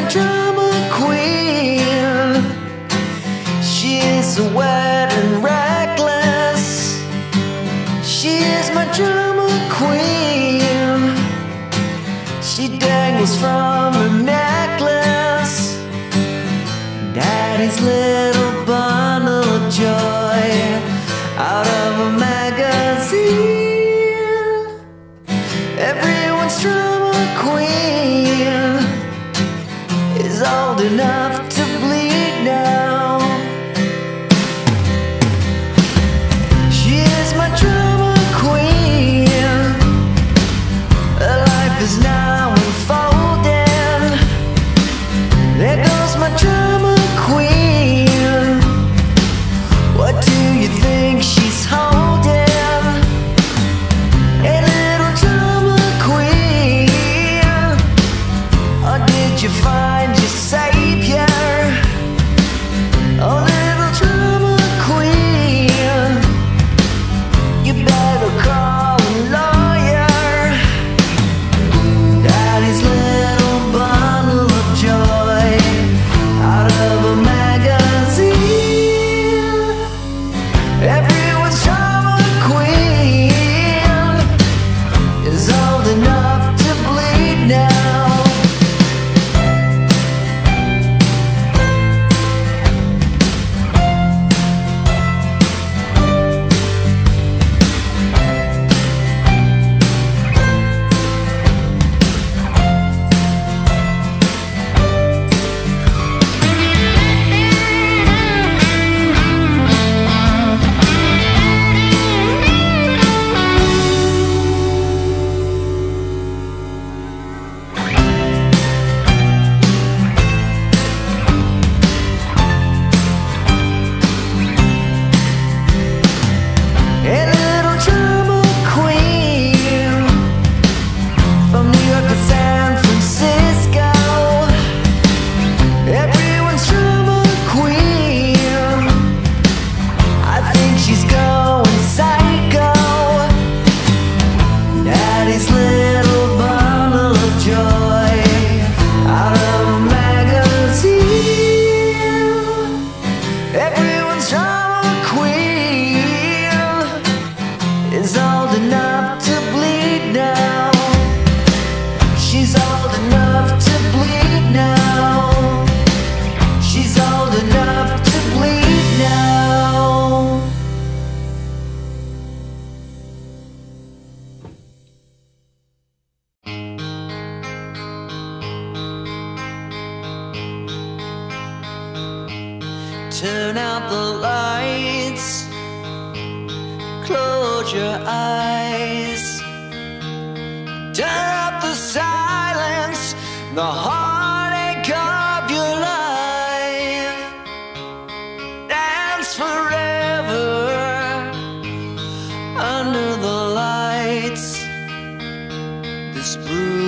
my drama queen. She's wet and reckless. She is my drama queen. She dangles from her neck. close your eyes. Turn up the silence, the heartache of your life. Dance forever under the lights. This bruise.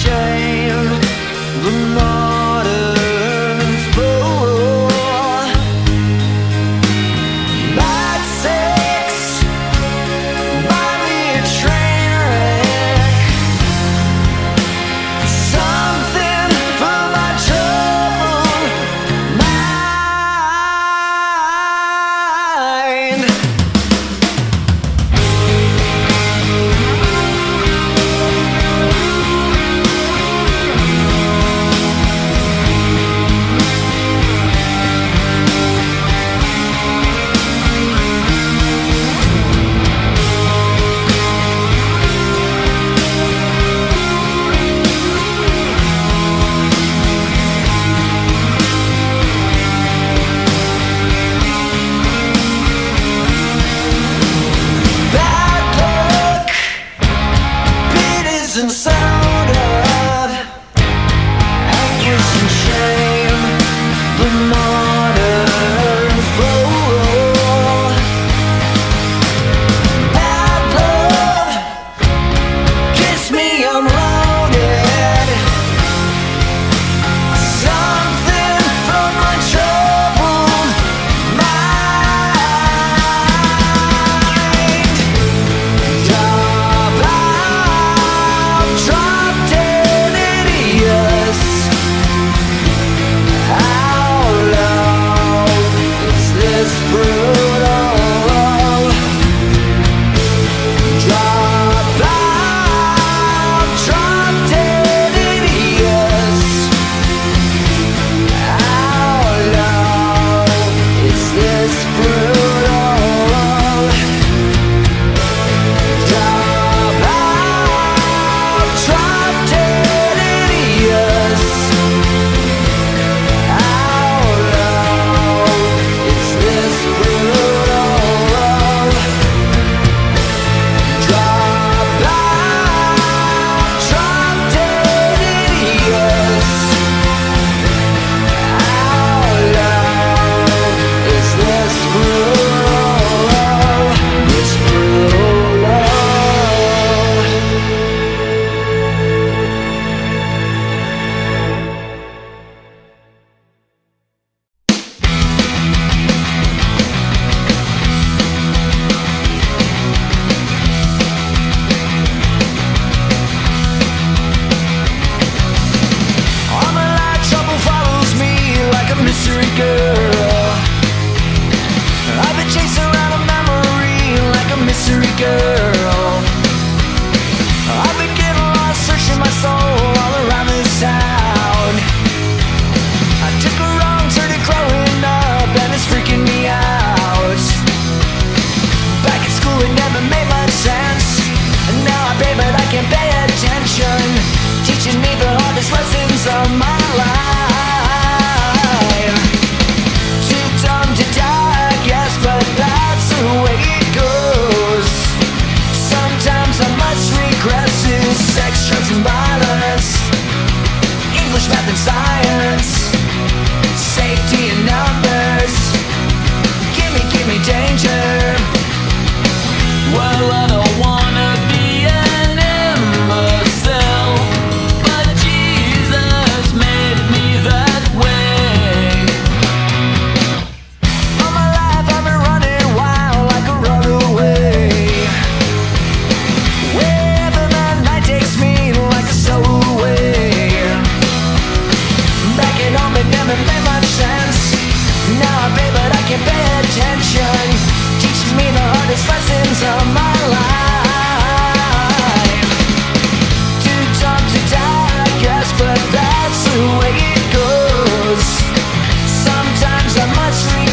History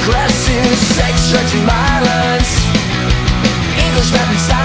sex, drugs and violence English, rap and style.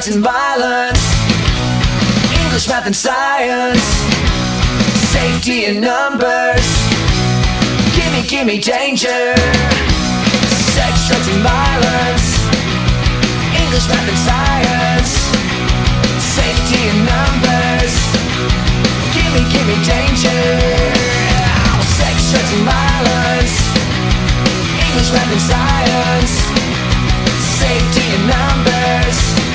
drugs and violence. English, math and science. Safety in numbers. Gimme, gimme danger. Sex, drugs and violence. English, math and science. Safety in numbers. Gimme, gimme danger. Sex, drugs and violence. English, math and science. Safety in numbers.